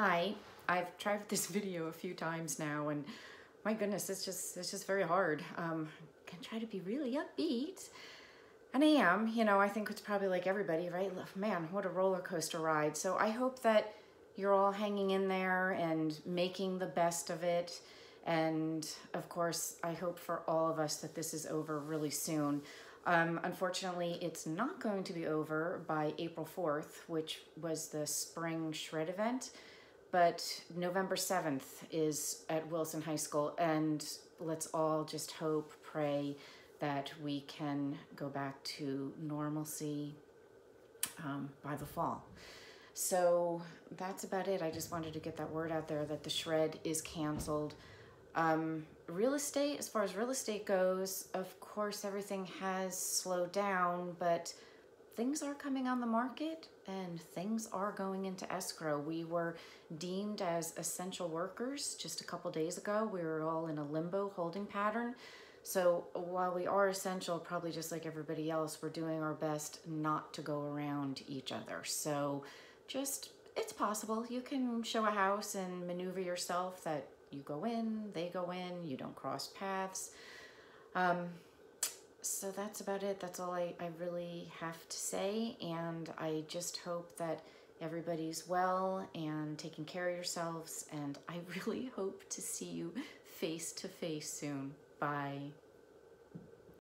Hi, I've tried this video a few times now and my goodness, it's just, it's just very hard. Um, I can try to be really upbeat and I am, you know, I think it's probably like everybody, right? Man, what a roller coaster ride. So I hope that you're all hanging in there and making the best of it. And of course, I hope for all of us that this is over really soon. Um, unfortunately, it's not going to be over by April 4th, which was the spring shred event, but November 7th is at Wilson High School, and let's all just hope, pray that we can go back to normalcy um, by the fall. So that's about it. I just wanted to get that word out there that the shred is canceled. Um, real estate, as far as real estate goes, of course, everything has slowed down, but things are coming on the market and are going into escrow. We were deemed as essential workers just a couple days ago. We were all in a limbo holding pattern. So while we are essential, probably just like everybody else, we're doing our best not to go around each other. So just, it's possible. You can show a house and maneuver yourself that you go in, they go in, you don't cross paths. Um, so that's about it. That's all I, I really have to say. And I just hope that everybody's well and taking care of yourselves. And I really hope to see you face to face soon. Bye.